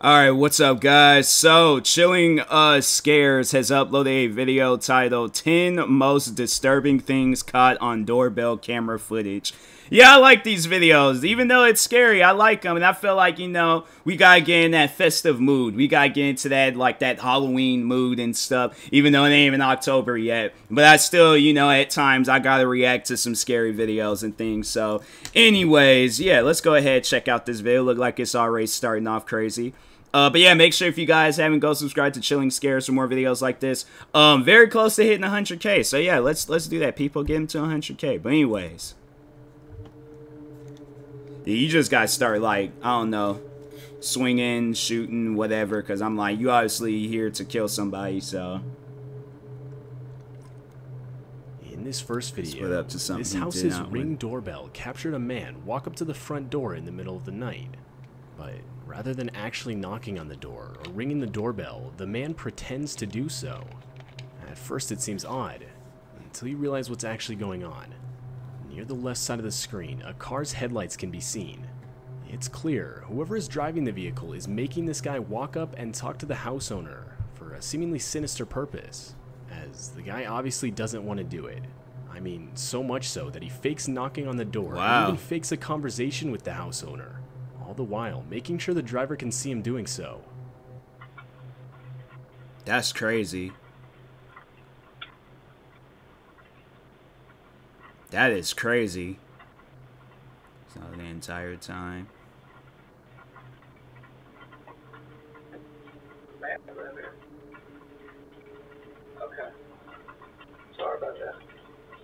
Alright, what's up guys? So, Chilling uh, Scares has uploaded a video titled 10 Most Disturbing Things Caught on Doorbell Camera Footage. Yeah, I like these videos. Even though it's scary, I like them. And I feel like, you know, we gotta get in that festive mood. We gotta get into that, like, that Halloween mood and stuff. Even though it ain't even October yet. But I still, you know, at times I gotta react to some scary videos and things. So, anyways, yeah, let's go ahead check out this video. Look like it's already starting off crazy. Uh, but yeah, make sure if you guys haven't, go subscribe to Chilling Scares for more videos like this. Um, very close to hitting 100k. So yeah, let's let's do that. People get them to 100k. But anyways, you just gotta start like I don't know, swinging, shooting, whatever. Cause I'm like, you obviously here to kill somebody, so. In this first video, this house's ring doorbell captured a man walk up to the front door in the middle of the night. But rather than actually knocking on the door or ringing the doorbell, the man pretends to do so. At first it seems odd, until you realize what's actually going on. Near the left side of the screen, a car's headlights can be seen. It's clear whoever is driving the vehicle is making this guy walk up and talk to the house owner for a seemingly sinister purpose, as the guy obviously doesn't want to do it. I mean, so much so that he fakes knocking on the door Wow. and even fakes a conversation with the house owner, all the while making sure the driver can see him doing so. That's crazy. That is crazy. So the entire time. Okay. Sorry about that.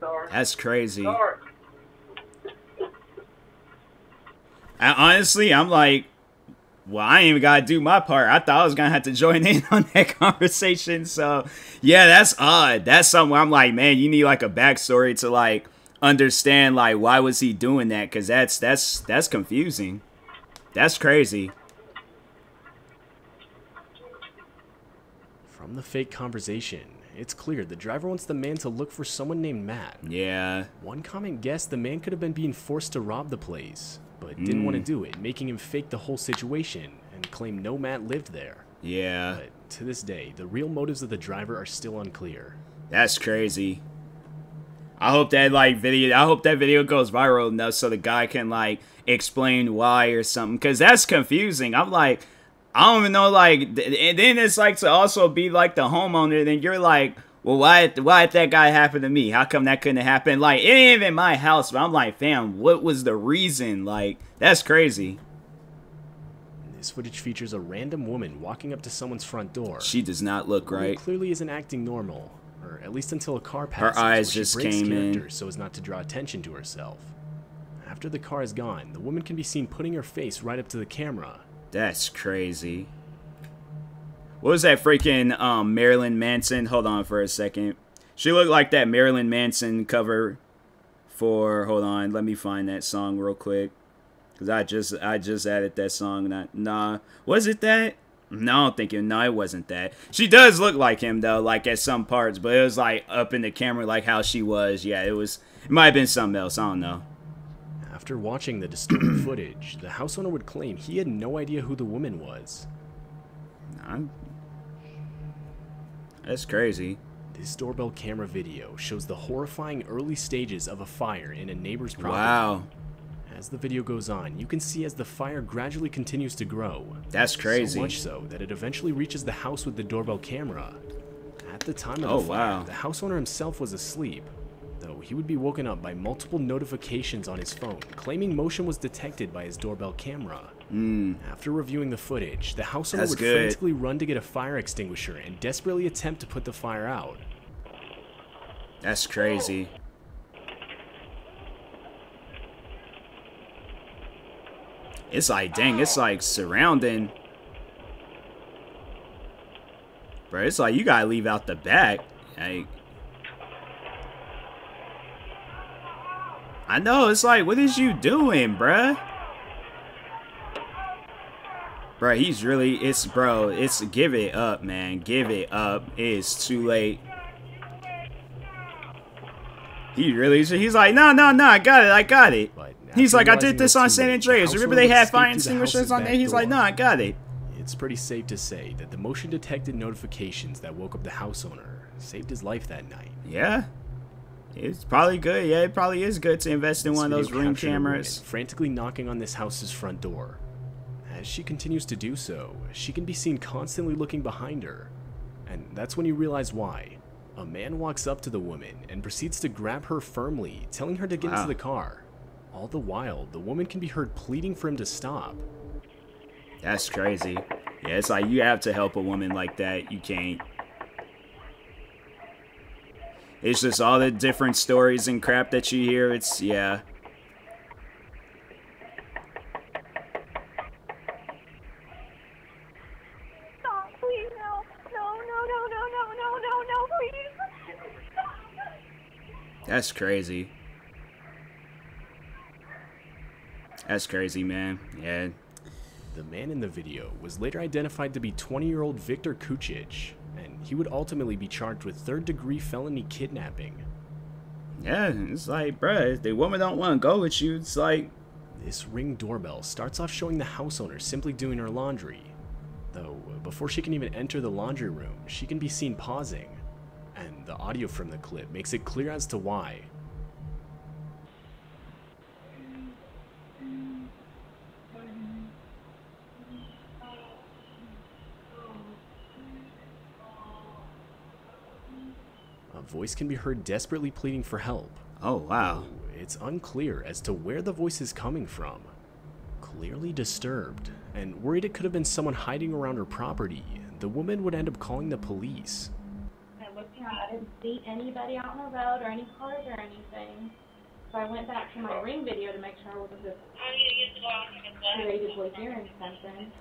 Sorry. That's crazy. Sorry. I, honestly, I'm like, well, I ain't even gotta do my part. I thought I was gonna have to join in on that conversation. So, yeah, that's odd. That's something I'm like, man, you need like a backstory to like understand like why was he doing that? Because that's that's that's confusing. That's crazy. From the fake conversation, it's clear the driver wants the man to look for someone named Matt. Yeah, One comment guessed the man could have been being forced to rob the place, but didn't want to Mm. do it, making him fake the whole situation and claim no Matt lived there. yeah, But to this day, the real motives of the driver are still unclear. that's crazy. I hope that like video. I hope that video goes viral enough so the guy can like explain why or something. Cause that's confusing. I'm like, I don't even know. Like, and then it's like to also be like the homeowner. Then you're like, well, why? Why did that guy happen to me? How come that couldn't happen? Like, it ain't even my house. But I'm like, fam, what was the reason? Like, that's crazy. This footage features a random woman walking up to someone's front door. She does not look who right. clearly isn't acting normal, or at least until a car passes. eyes where she just came in. character So as not to draw attention to herself. After the car is gone, the woman can be seen putting her face right up to the camera. That's crazy. What was that freaking um, Marilyn Manson? Hold on for a second. She looked like that Marilyn Manson cover for. Hold on, let me find that song real quick. Cause I just I just added that song. Not nah. Was it that? No, I don't think it. No, it wasn't that. She does look like him though, like at some parts, but it was like up in the camera, like how she was. Yeah, it was. It might have been something else. I don't know. After watching the disturbing footage, the house owner would claim he had no idea who the woman was. I'm, that's crazy. This doorbell camera video shows the horrifying early stages of a fire in a neighbor's property. Wow, As the video goes on, you can see as the fire gradually continues to grow. that's crazy. So much so that it eventually reaches the house with the doorbell camera. At the time of Oh, the fire, wow. the house owner himself was asleep, though he would be woken up by multiple notifications on his phone, claiming motion was detected by his doorbell camera. Hmm. After reviewing the footage, the house owner. That's would good. frantically run to get a fire extinguisher and desperately attempt to put the fire out. That's crazy. It's like, dang, it's like surrounding. Bro, it's like you gotta leave out the back. Like, I know, it's like, what is you doing, bruh? Bro, he's really, it's, bro, it's, give it up, man. Give it up. It is too late. He really, he's like, no, no, no, I got it, I got it. But He's like, I did this on San Andreas. Remember they had fire extinguishers on there? He's like, no, I got it. It's pretty safe to say that the motion detected notifications that woke up the house owner saved his life that night. Yeah. It's probably good. Yeah, it probably is good to invest in This one of those ring captured a woman cameras. frantically knocking on this house's front door. As she continues to do so, she can be seen constantly looking behind her. And that's when you realize why. A man walks up to the woman and proceeds to grab her firmly, telling her to get Wow. into the car. All the while, the woman can be heard pleading for him to stop. That's crazy. Yeah, it's like you have to help a woman like that. You can't. It's just all the different stories and crap that you hear. It's, yeah. Stop, please, no. No, no, no, no, no, no, no, no, please. That's crazy. That's crazy, man. Yeah. The man in the video was later identified to be 20 year old Victor Kucic, and he would ultimately be charged with third degree felony kidnapping. Yeah, it's like, bruh, the woman don't want to go with you, it's like, This ring doorbell starts off showing the house owner simply doing her laundry. Though, before she can even enter the laundry room, she can be seen pausing. And the audio from the clip makes it clear as to why. Voice can be heard desperately pleading for help. oh, wow. It's unclear as to where the voice is coming from. Clearly disturbed, and worried it could have been someone hiding around her property, the woman would end up calling the police. I looked around. I didn't see anybody out on the road or any cars or anything. So I went back to my ring video to make sure I wasn't just creatively hearing something.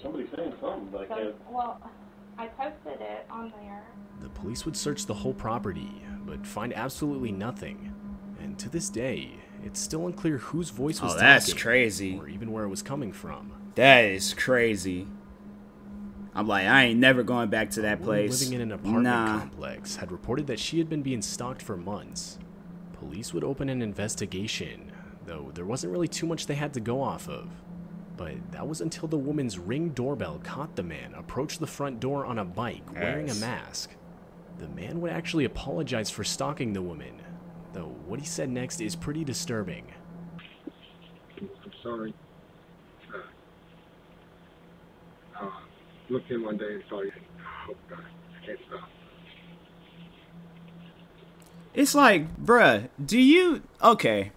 I can hear somebody saying something, but I So, can't. well, I posted it on there. The police would search the whole property, but find absolutely nothing. And to this day, it's still unclear whose voice was Oh, that's talking, crazy. or even where it was coming from. That is crazy. I'm like, I ain't never going back to that woman place. living in an apartment nah. complex had reported that she had been being stalked for months. Police would open an investigation, though there wasn't really too much they had to go off of. But that was until the woman's ring doorbell caught the man approach the front door on a bike wearing a mask. The man would actually apologize for stalking the woman, though what he said next is pretty disturbing. I'm sorry. Uh, uh, looked in one day and saw you. Oh God, I can't stop. It's like, bruh, do you okay?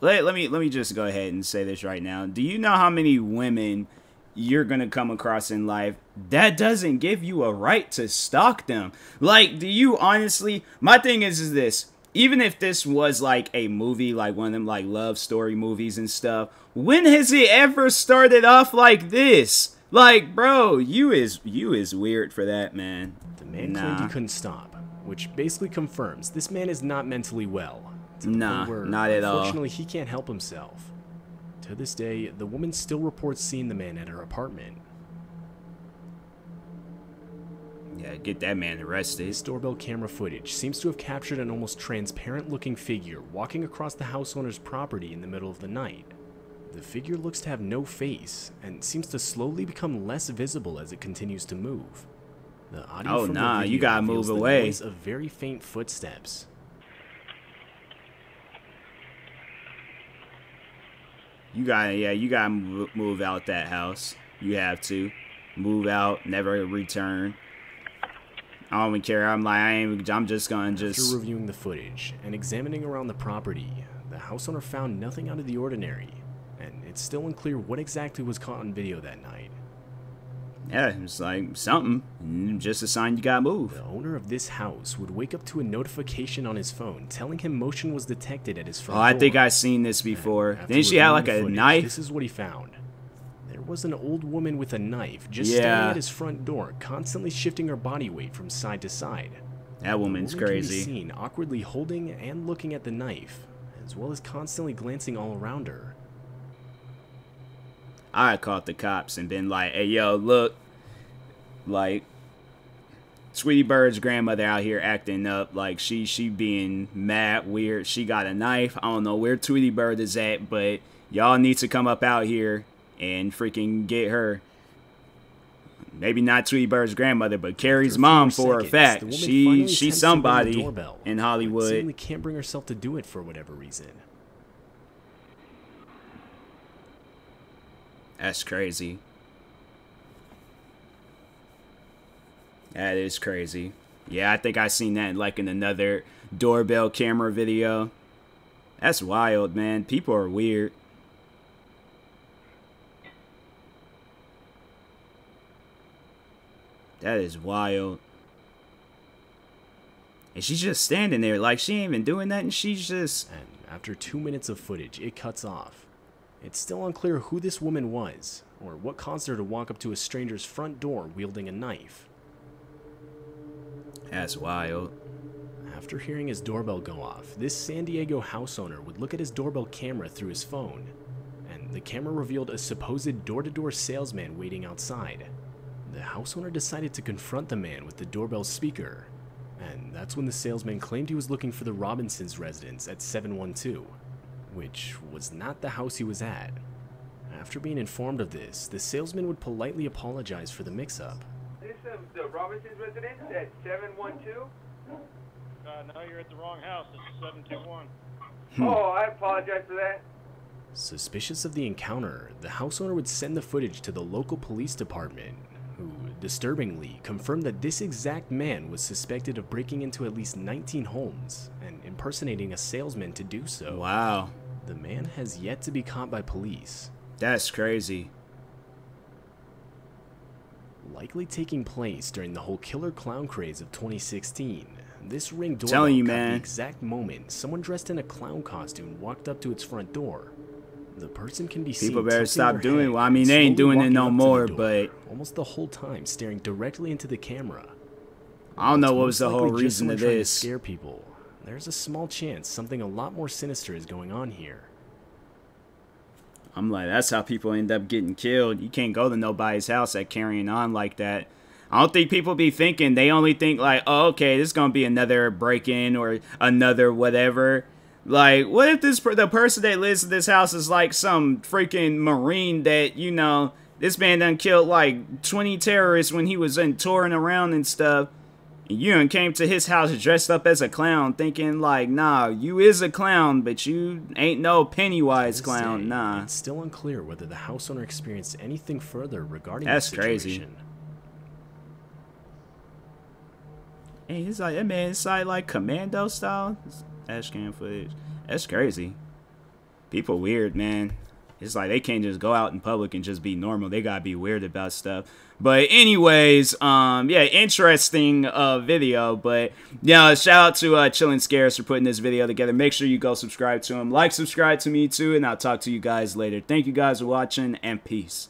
Let, let me let me just go ahead and say this right now. Do you know how many women you're gonna come across in life that doesn't give you a right to stalk them? Like, do you honestly? My thing is, is this. Even if this was like a movie, like one of them like love story movies and stuff, when has it ever started off like this? Like, bro, you is you is weird for that, man. The man Nah. claimed he couldn't stop, which basically confirms this man is not mentally well. To Nah, not at all. Unfortunately, he can't help himself. To this day, the woman still reports seeing the man at her apartment. Yeah, get that man arrested. This doorbell camera footage seems to have captured an almost transparent looking figure walking across the house owner's property in the middle of the night. The figure looks to have no face and seems to slowly become less visible as it continues to move. The audio Oh, from the nah, you video gotta reveals move the away. noise of very faint footsteps. You gotta, yeah, you gotta move, move out that house. You have to move out, never return. I don't even care. I'm like, I ain't. I'm just gonna After just. reviewing the footage and examining around the property, the house owner found nothing out of the ordinary, and it's still unclear what exactly was caught on video that night. Yeah, it's like something. Mm, Just a sign you gotta move. The owner of this house would wake up to a notification on his phone telling him motion was detected at his front Oh, I door. think I've seen this before. After Didn't she have like a footage, knife? This is what he found. There was an old woman with a knife just Yeah. standing at his front door, constantly shifting her body weight from side to side. That woman's woman crazy. Can be seen awkwardly holding and looking at the knife, as well as constantly glancing all around her. I caught the cops and been like, "Hey, yo, look, like, Tweety Bird's grandmother out here acting up like she she being mad weird. She got a knife. I don't know where Tweety Bird is at, but y'all need to come up out here and freaking get her. Maybe not Tweety Bird's grandmother, but Carrie's mom for a fact. She she's somebody in Hollywood. Can't bring herself to do it for whatever reason. That's crazy. That is crazy. Yeah, I think I seen that like in another doorbell camera video. That's wild, man. People are weird. That is wild. And she's just standing there like she ain't even doing that and she's just... And after two minutes of footage, it cuts off. It's still unclear who this woman was, or what caused her to walk up to a stranger's front door wielding a knife. That's wild. After hearing his doorbell go off, this San Diego house owner would look at his doorbell camera through his phone, and the camera revealed a supposed door to door salesman waiting outside. The house owner decided to confront the man with the doorbell speaker, and that's when the salesman claimed he was looking for the Robinsons' residence at 712, which was not the house he was at. After being informed of this, the salesman would politely apologize for the mix up. This is the Robinson's residence at 712? Uh, no, you're at the wrong house. This is 721. Oh, I apologize for that. Suspicious of the encounter, the house owner would send the footage to the local police department, who, disturbingly, confirmed that this exact man was suspected of breaking into at least 19 homes and impersonating a salesman to do so. Wow. The man has yet to be caught by police. That's crazy. Likely taking place during the whole killer clown craze of 2016, this ring doorbell Telling you, man. the exact moment someone dressed in a clown costume walked up to its front door. The person can be seen People better stop doing- well, I mean, they ain't doing it no up to the more, door, but- almost the whole time staring directly into the camera. I don't know what was the whole reason of trying to this. scare people. There's a small chance something a lot more sinister is going on here. I'm like, that's how people end up getting killed. You can't go to nobody's house at carrying on like that. I don't think people be thinking. They only think like, oh, okay, this is gonna be another break-in or another whatever. Like, what if this the person that lives in this house is like some freaking marine that you know this man done killed like 20 terrorists when he was in touring around and stuff. And came to his house dressed up as a clown, thinking like, nah, you is a clown, but you ain't no Pennywise clown, day, nah. It's still unclear whether the house owner experienced anything further regarding That's crazy. situation. Hey, it's like that man inside like commando style. Dash cam footage. That's crazy. People weird, man. It's like they can't just go out in public and just be normal. They gotta be weird about stuff. But anyways, um, yeah, interesting uh video. But yeah, shout out to uh Chillin' Scares for putting this video together. Make sure you go subscribe to him. Like, subscribe to me too, and I'll talk to you guys later. Thank you guys for watching and peace.